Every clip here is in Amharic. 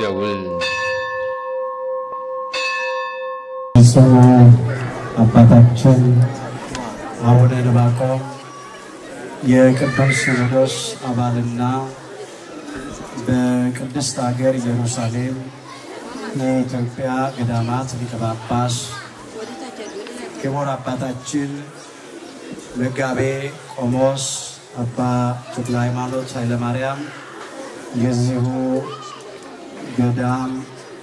ደውል። አባታችን አቡነ ዕንባቆም የቅዱስ ሲኖዶስ አባልና በቅድስት ሀገር ኢየሩሳሌም የኢትዮጵያ ገዳማት ሊቀ ጳጳስ ክቡር አባታችን መጋቤ ቆሞስ አባ ተክለ ሃይማኖት ኃይለማርያም የዚሁ ገዳም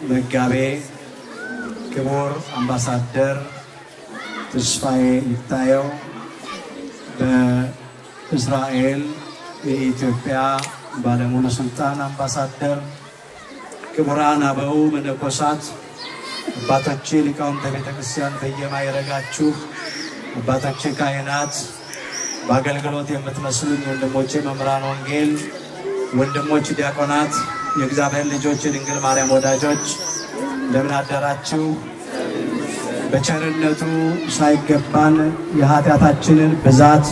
መጋቤ ክቡር አምባሳደር ተስፋዬ ይታየው በእስራኤል የኢትዮጵያ ባለሙሉ ስልጣን አምባሳደር፣ ክቡራን አበው መነኮሳት፣ አባቶቼ ሊቃውንተ ቤተ ክርስቲያን በየማይረጋችሁ አባቶቼ ካህናት፣ በአገልግሎት የምትመስሉኝ ወንድሞቼ መምህራን ወንጌል፣ ወንድሞች ዲያቆናት፣ የእግዚአብሔር ልጆች፣ የድንግል ማርያም ወዳጆች እንደምን አደራችሁ? በቸርነቱ ሳይገባን የኃጢአታችንን ብዛት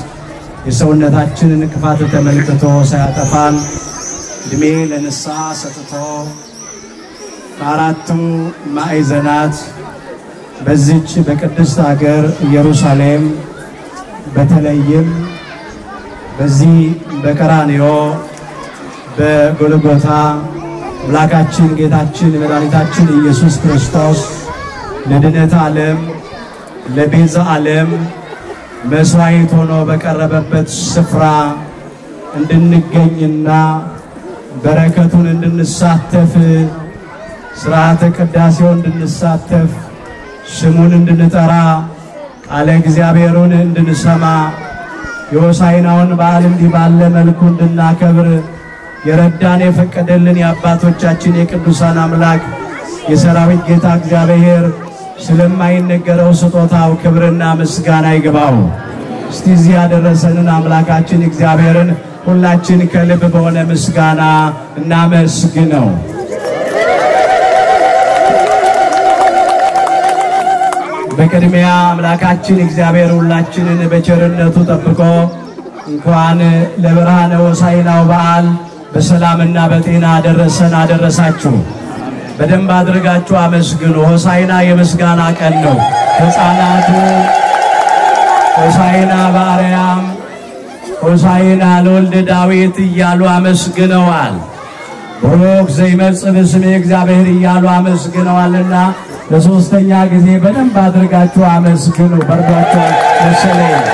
የሰውነታችንን ክፋት ተመልክቶ ሳያጠፋን እድሜ ለንስሐ ሰጥቶ ከአራቱ ማዕዘናት በዚች በቅድስት ሀገር ኢየሩሳሌም በተለይም በዚህ በቀራንዮ በጎልጎታ አምላካችን ጌታችን መድኃኒታችን ኢየሱስ ክርስቶስ ለድነት ዓለም ለቤዛ ዓለም መስዋዕት ሆኖ በቀረበበት ስፍራ እንድንገኝና በረከቱን እንድንሳተፍ ስርዓተ ቅዳሴው እንድንሳተፍ ስሙን እንድንጠራ ቃለ እግዚአብሔሩን እንድንሰማ የሆሳዕናውን በዓል እንዲህ ባለ መልኩ እንድናከብር የረዳን የፈቀደልን የአባቶቻችን የቅዱሳን አምላክ የሰራዊት ጌታ እግዚአብሔር ስለማይነገረው ስጦታው ክብርና ምስጋና ይግባው። እስቲ እዚህ ያደረሰንን አምላካችን እግዚአብሔርን ሁላችን ከልብ በሆነ ምስጋና እናመስግነው። በቅድሚያ አምላካችን እግዚአብሔር ሁላችንን በቸርነቱ ጠብቆ እንኳን ለብርሃነ ሆሳዕናው በዓል በሰላምና በጤና አደረሰን አደረሳችሁ። በደንብ አድርጋችሁ አመስግኑ። ሆሳዕና የምስጋና ቀን ነው። ሕፃናቱ ሆሳዕና በአርያም ሆሳዕና ለወልደ ዳዊት እያሉ አመስግነዋል። ቡሩክ ዘይመጽእ በስመ እግዚአብሔር እያሉ አመስግነዋልና ለሶስተኛ ጊዜ በደንብ አድርጋችሁ አመስግኑ። በርዷቸው መሰለኝ።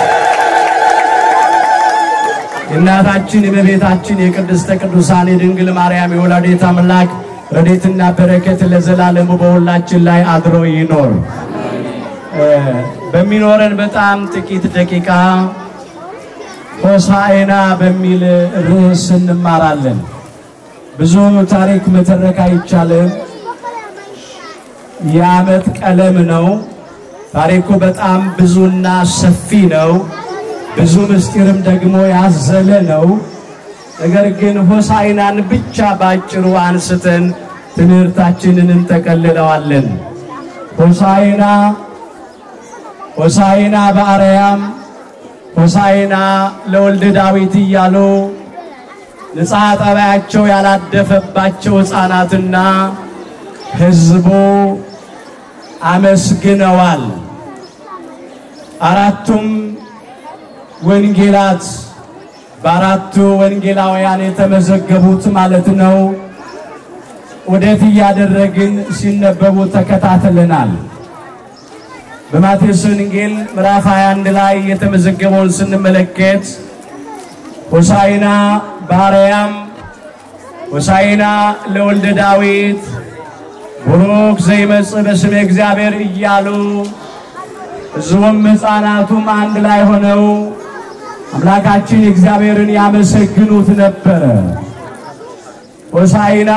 የእናታችን የእመቤታችን የቅድስተ ቅዱሳን የድንግል ማርያም የወላዲተ አምላክ ረድኤትና በረከት ለዘላለሙ በሁላችን ላይ አድሮ ይኖር። በሚኖረን በጣም ጥቂት ደቂቃ ሆሳዕና በሚል ርዕስ እንማራለን። ብዙ ታሪክ መተረክ አይቻልም። የዓመት ቀለም ነው። ታሪኩ በጣም ብዙና ሰፊ ነው። ብዙ ምስጢርም ደግሞ ያዘለ ነው። ነገር ግን ሆሳዕናን ብቻ ባጭሩ አንስተን ትምህርታችንን እንጠቀልለዋለን። ሆሳዕና ሆሳዕና በአርያም ሆሳዕና ለወልደ ዳዊት እያሉ ንጽሐ ጠባያቸው ያላደፈባቸው ሕፃናትና ሕዝቡ አመስግነዋል። አራቱም ወንጌላት በአራቱ ወንጌላውያን የተመዘገቡት ማለት ነው። ወዴት እያደረግን ሲነበቡ ተከታትለናል። በማቴዎስ ወንጌል ምዕራፍ 21 ላይ የተመዘገበውን ስንመለከት ሆሳዕና በአርያም ሆሳዕና ለወልደ ዳዊት ቡሩክ ዘይመጽእ በስመ እግዚአብሔር እያሉ ሕዝቡም ሕፃናቱም አንድ ላይ ሆነው አምላካችን እግዚአብሔርን ያመሰግኑት ነበረ። ሆሳዕና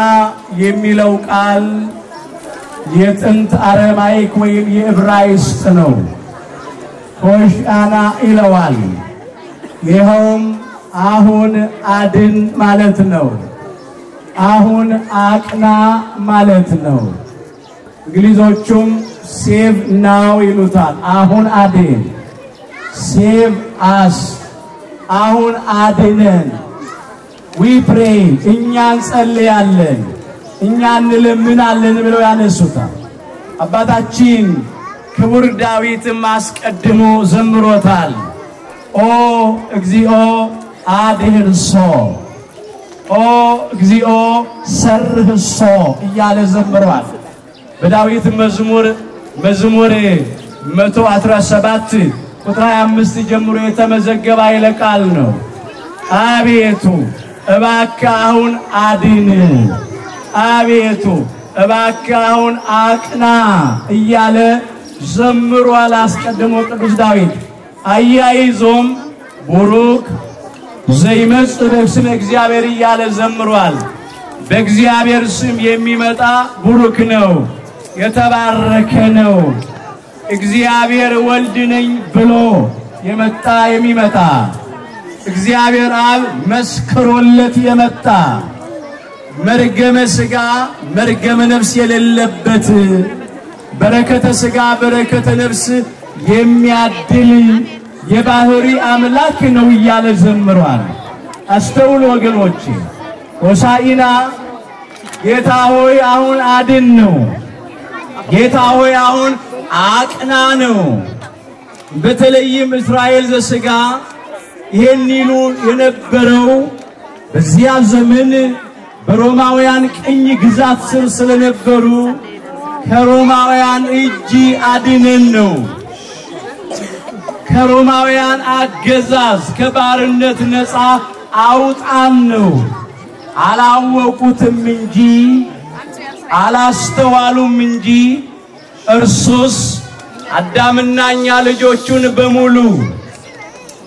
የሚለው ቃል የጥንት አረማይክ ወይም የዕብራይስጥ ነው። ሆሻና ይለዋል። ይኸውም አሁን አድን ማለት ነው። አሁን አቅና ማለት ነው። እንግሊዞቹም save now ይሉታል። አሁን አድን፣ save us፣ አሁን አድነን። we pray እኛ እንጸልያለን። እኛ እንለምናለን ብለው ያነሱታል። አባታችን ክቡር ዳዊትም አስቀድሞ ዘምሮታል። ኦ እግዚኦ አድህንሶ ኦ እግዚኦ ሰርህሶ እያለ ዘምሯል። በዳዊት መዝሙር መዝሙር 117 ቁጥር 25 ጀምሮ የተመዘገበ ኃይለ ቃል ነው። አቤቱ እባክህ አሁን አድን፣ አቤቱ እባክህ አሁን አቅና እያለ ዘምሯል አስቀድሞ ቅዱስ ዳዊት። አያይዞም ቡሩክ ዘይመጽእ በስመ እግዚአብሔር እያለ ዘምሯል። በእግዚአብሔር ስም የሚመጣ ቡሩክ ነው፣ የተባረከ ነው። እግዚአብሔር ወልድ ነኝ ብሎ የመጣ የሚመጣ እግዚአብሔር አብ መስክሮለት የመጣ መርገመ ሥጋ መርገመ ነፍስ የሌለበት በረከተ ሥጋ በረከተ ነፍስ የሚያድል የባህሪ አምላክ ነው እያለ ዘምሯል። አስተውሉ ወገኖቼ። ሆሳዕና ጌታ ሆይ አሁን አድን ነው። ጌታ ሆይ አሁን አቅና ነው። በተለይም እስራኤል ዘሥጋ ይሄን ይሉ የነበረው በዚያ ዘመን በሮማውያን ቅኝ ግዛት ስር ስለነበሩ ከሮማውያን እጅ አድነን ነው። ከሮማውያን አገዛዝ ከባርነት ነፃ አውጣን ነው። አላወቁትም እንጂ አላስተዋሉም እንጂ እርሱስ አዳምና እኛ ልጆቹን በሙሉ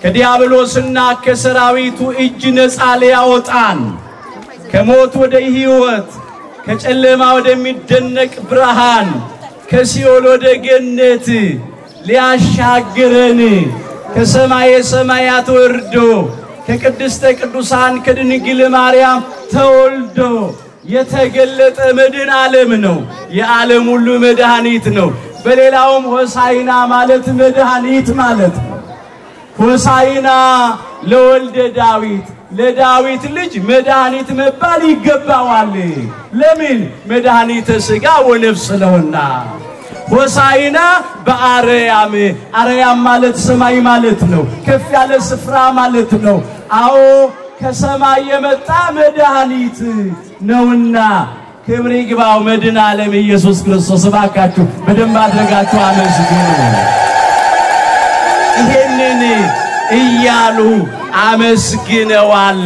ከዲያብሎስና ከሰራዊቱ እጅ ነፃ ሊያወጣን ከሞት ወደ ሕይወት ከጨለማ ወደሚደነቅ ብርሃን ከሲኦል ወደ ገነት ሊያሻግረን ከሰማየ ሰማያት ወርዶ ከቅድስተ ቅዱሳን ከድንግል ማርያም ተወልዶ የተገለጠ መድኃኔ ዓለም ነው። የዓለም ሁሉ መድኃኒት ነው። በሌላውም ሆሳዕና ማለት መድኃኒት ማለት ነው። ሆሳዕና ለወልደ ዳዊት ለዳዊት ልጅ መድኃኒት መባል ይገባዋል። ለምን? መድኃኒተ ሥጋ ወነፍስ ነውና። ሆሳዕና በአርያም አርያም ማለት ሰማይ ማለት ነው። ከፍ ያለ ስፍራ ማለት ነው። አዎ ከሰማይ የመጣ መድኃኒት ነውና ክብር ይግባው መድኃኔ ዓለም ኢየሱስ ክርስቶስ። እባካችሁ በደንብ አድርጋችሁ አመስግኑ። ይሄንን እያሉ አመስግነዋል።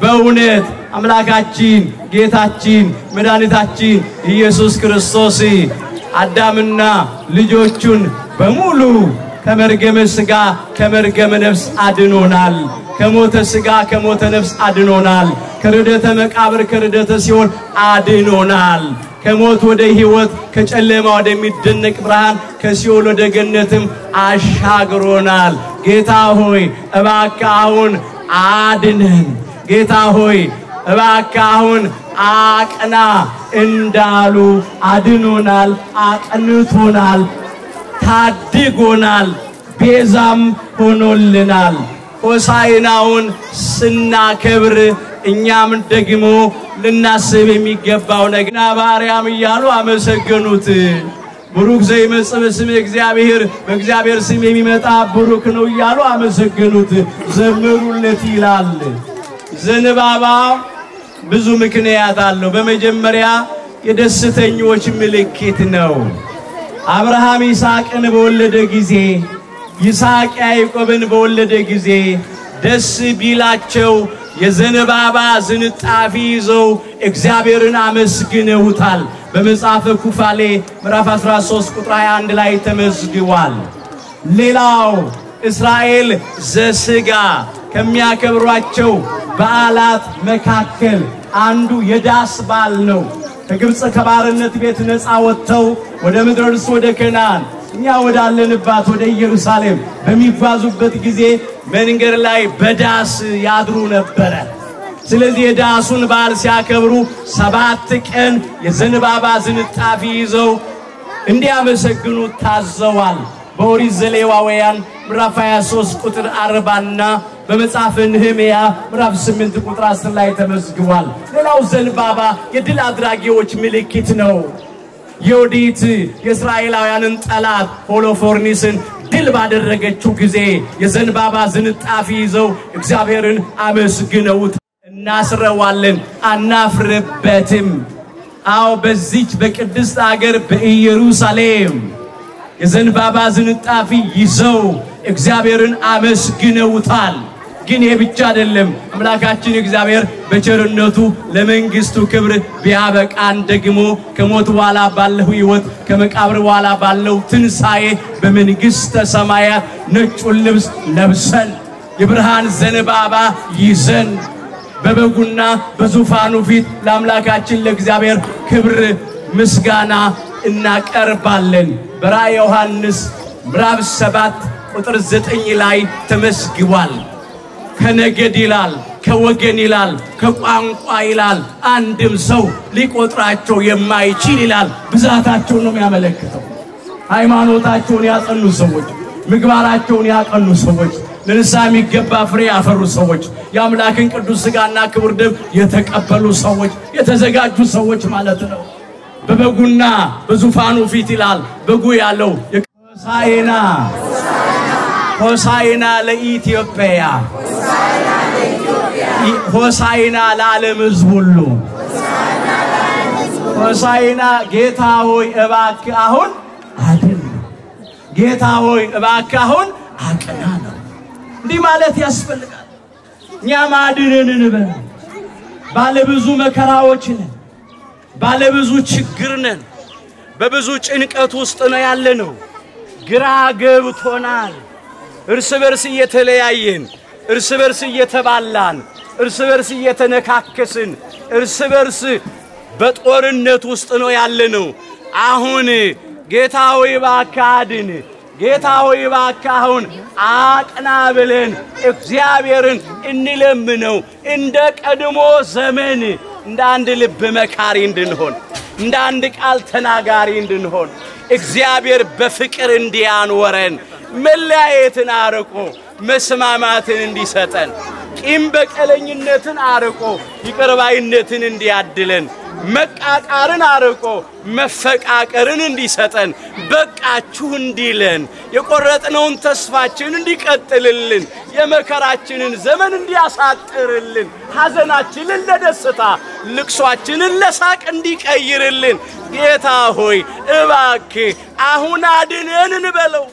በእውነት አምላካችን ጌታችን መድኃኒታችን ኢየሱስ ክርስቶስ አዳምና ልጆቹን በሙሉ ከመርገመ ሥጋ ከመርገመ ነፍስ አድኖናል። ከሞተ ሥጋ ከሞተ ነፍስ አድኖናል። ከርደተ መቃብር ከርደተ ሲኦል አድኖናል። ከሞት ወደ ሕይወት ከጨለማ ወደሚደነቅ ብርሃን ከሲኦል ወደ ገነትም አሻግሮናል። ጌታ ሆይ እባክህ አሁን አድነን። ጌታ ሆይ እባክህ አሁን አቅና እንዳሉ አድኖናል፣ አቅንቶናል፣ ታድጎናል፣ ቤዛም ሆኖልናል። ሆሳዕናውን ስናከብር እኛም ደግሞ ልናስብ የሚገባው ነገና በአርያም እያሉ አመሰገኑት። ብሩክ ዘይመጽእ በስመ እግዚአብሔር፣ በእግዚአብሔር ስም የሚመጣ ብሩክ ነው እያሉ አመሰገኑት፣ ዘምሩለት ይላል። ዘንባባ ብዙ ምክንያት አለው። በመጀመሪያ የደስተኞች ምልክት ነው። አብርሃም ይስሐቅን በወለደ ጊዜ ይስሐቅ ያዕቆብን በወለደ ጊዜ ደስ ቢላቸው የዘንባባ ዝንጣፊ ይዘው እግዚአብሔርን አመስግነውታል። በመጽሐፈ ኩፋሌ ምዕራፍ 13 ቁጥር 21 ላይ ተመዝግቧል። ሌላው እስራኤል ዘሥጋ ከሚያከብሯቸው በዓላት መካከል አንዱ የዳስ በዓል ነው። ከግብፅ ከባርነት ቤት ነፃ ወጥተው ወደ ምድረ ርስት ወደ ከነዓን እኛ ወዳለንባት ወደ ኢየሩሳሌም በሚጓዙበት ጊዜ መንገድ ላይ በዳስ ያድሩ ነበረ። ስለዚህ የዳሱን በዓል ሲያከብሩ ሰባት ቀን የዘንባባ ዝንጣፊ ይዘው እንዲያመሰግኑ ታዘዋል። በኦሪት ዘሌዋውያን ምዕራፍ 23 ቁጥር 40 እና በመጽሐፈ ነህምያ ምዕራፍ 8 ቁጥር 10 ላይ ተመዝግቧል። ሌላው ዘንባባ የድል አድራጊዎች ምልክት ነው። ዮዲት የእስራኤላውያንን ጠላት ሆሎፎርኒስን ድል ባደረገችው ጊዜ የዘንባባ ዝንጣፊ ይዘው እግዚአብሔርን አመስግነውት እናስረዋለን፣ አናፍርበትም። አዎ በዚች በቅድስት አገር በኢየሩሳሌም የዘንባባ ዝንጣፊ ይዘው እግዚአብሔርን አመስግነውታል። ግን ይህ ብቻ አይደለም። አምላካችን እግዚአብሔር በቸርነቱ ለመንግስቱ ክብር ቢያበቃን ደግሞ ከሞት በኋላ ባለው ሕይወት ከመቃብር በኋላ ባለው ትንሣኤ በመንግሥተ ሰማያት ነጩን ልብስ ለብሰን የብርሃን ዘንባባ ይዘን በበጉና በዙፋኑ ፊት ለአምላካችን ለእግዚአብሔር ክብር ምስጋና እናቀርባለን። በራእየ ዮሐንስ ምዕራፍ ሰባት ቁጥር ዘጠኝ ላይ ተመዝግቧል። ከነገድ ይላል፣ ከወገን ይላል፣ ከቋንቋ ይላል፣ አንድም ሰው ሊቆጥራቸው የማይችል ይላል። ብዛታቸውን ነው የሚያመለክተው። ሃይማኖታቸውን ያጸኑ ሰዎች፣ ምግባራቸውን ያቀኑ ሰዎች፣ ለንስሐ የሚገባ ፍሬ ያፈሩ ሰዎች፣ የአምላክን ቅዱስ ሥጋና ክቡር ደም የተቀበሉ ሰዎች፣ የተዘጋጁ ሰዎች ማለት ነው። በበጉና በዙፋኑ ፊት ይላል። በጉ ያለው ሆሳዕና ሆሳዕና ለኢትዮጵያ ሆሳዕና ለዓለም ሕዝብ ሁሉ ሆሳዕና ጌታ ሆይ እባክህ አሁን አድን፣ ጌታ ሆይ እባክህ አሁን አቅና ነው። እንዲህ ማለት ያስፈልጋል። እኛም አድነን እንበል። ባለብዙ መከራዎች ነን፣ ባለብዙ ችግር ነን፣ በብዙ ጭንቀት ውስጥ ነው ያለነው። ግራ ገብቶናል። እርስ በርስ እየተለያየን፣ እርስ በርስ እየተባላን፣ እርስ በርስ እየተነካከስን፣ እርስ በርስ በጦርነት ውስጥ ነው ያለነው። አሁን ጌታ ሆይ እባክህ አድን፣ ጌታ ሆይ እባክህ አሁን አቅና ብለን እግዚአብሔርን እንለምነው። እንደ ቀድሞ ዘመን እንደ አንድ ልብ መካሪ እንድንሆን፣ እንደ አንድ ቃል ተናጋሪ እንድንሆን እግዚአብሔር በፍቅር እንዲያኖረን መለያየትን አርቆ መስማማትን እንዲሰጠን ቂም በቀለኝነትን አርቆ ይቅርባይነትን እንዲያድለን መቃቃርን አርቆ መፈቃቀርን እንዲሰጠን በቃችሁ እንዲለን የቆረጥነውን ተስፋችን እንዲቀጥልልን የመከራችንን ዘመን እንዲያሳጥርልን ሐዘናችንን ለደስታ ልቅሷችንን ለሳቅ እንዲቀይርልን ጌታ ሆይ እባክህ አሁን አድነን እንበለው።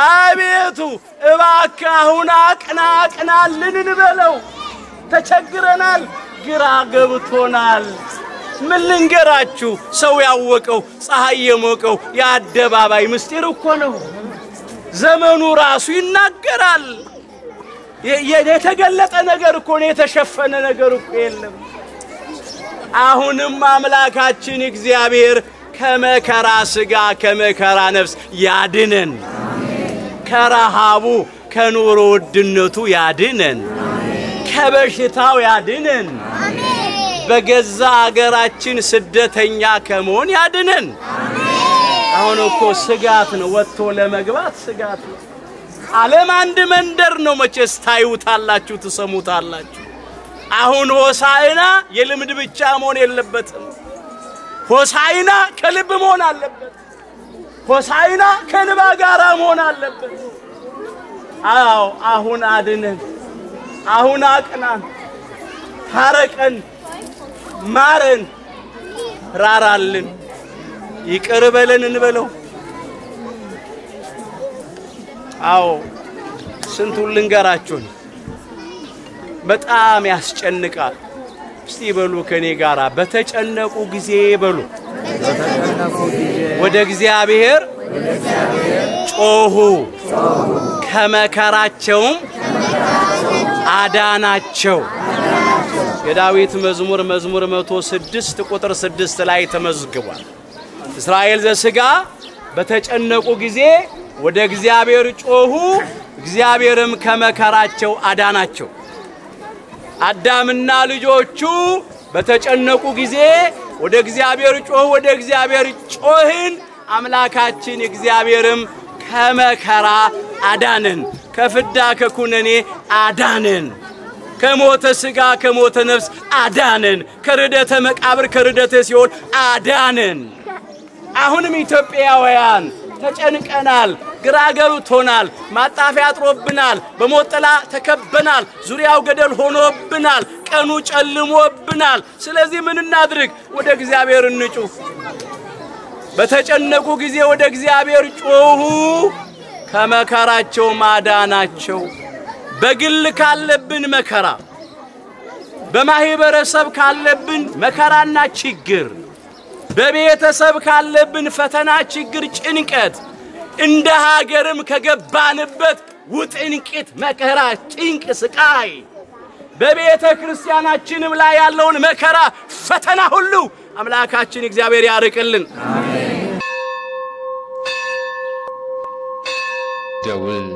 አቤቱ እባክህ አሁን አቅና አቅናልን እንበለው። ተቸግረናል፣ ግራ ገብቶናል። ምን ልንገራችሁ? ሰው ያወቀው ፀሐይ የሞቀው የአደባባይ ምስጢር እኮ ነው። ዘመኑ ራሱ ይናገራል። የተገለጠ ነገር እኮ ነው፣ የተሸፈነ ነገር እኮ የለም። አሁንም አምላካችን እግዚአብሔር ከመከራ ሥጋ ከመከራ ነፍስ ያድነን። ከረሃቡ ከኑሮ ውድነቱ ያድነን። ከበሽታው ያድነን። በገዛ አገራችን ስደተኛ ከመሆን ያድነን። አሁን እኮ ስጋት ነው፣ ወጥቶ ለመግባት ስጋት ነው። ዓለም አንድ መንደር ነው። መቼስ ታዩታላችሁ፣ ትሰሙታላችሁ። አሁን ሆሳዕና የልምድ ብቻ መሆን የለበትም። ሆሳዕና ከልብ መሆን አለበት። ሆሳዕና ከንባ ጋራ መሆን አለበት። አዎ አሁን አድነን፣ አሁን አቅናን፣ ታረቀን፣ ማረን፣ ራራልን፣ ይቅር በለን እንበለው። አዎ ስንቱን ልንገራችሁን፣ በጣም ያስጨንቃል። እስቲ በሉ ከኔ ጋራ በተጨነቁ ጊዜ በሉ ወደ እግዚአብሔር ጮኹ ከመከራቸውም አዳናቸው። የዳዊት መዝሙር መዝሙር መቶ ስድስት ቁጥር ስድስት ላይ ተመዝግቧል። እስራኤል ዘሥጋ በተጨነቁ ጊዜ ወደ እግዚአብሔር ጮኹ፣ እግዚአብሔርም ከመከራቸው አዳናቸው። አዳምና ልጆቹ በተጨነቁ ጊዜ ወደ እግዚአብሔር ጮኹ፣ ወደ እግዚአብሔር ጮህን፣ አምላካችን እግዚአብሔርም ከመከራ አዳነን። ከፍዳ ከኩነኔ አዳነን። ከሞተ ሥጋ ከሞተ ነፍስ አዳነን። ከርደተ መቃብር ከርደተ ሲኦል አዳነን። አሁንም ኢትዮጵያውያን ተጨንቀናል፣ ግራ ገብቶናል፣ ማጣፊያ አጥሮብናል፣ በሞት ጥላ ተከበናል፣ ዙሪያው ገደል ሆኖብናል፣ ቀኑ ጨልሞብናል። ስለዚህ ምን እናድርግ? ወደ እግዚአብሔር እንጩህ። በተጨነቁ ጊዜ ወደ እግዚአብሔር ጮኹ፣ ከመከራቸው ማዳናቸው። በግል ካለብን መከራ፣ በማህበረሰብ ካለብን መከራና ችግር፣ በቤተሰብ ካለብን ፈተና፣ ችግር፣ ጭንቀት እንደ ሀገርም ከገባንበት ውጥንቅት፣ መከራ፣ ጭንቅ፣ ስቃይ በቤተ ክርስቲያናችንም ላይ ያለውን መከራ፣ ፈተና ሁሉ አምላካችን እግዚአብሔር ያርቅልን። ደውል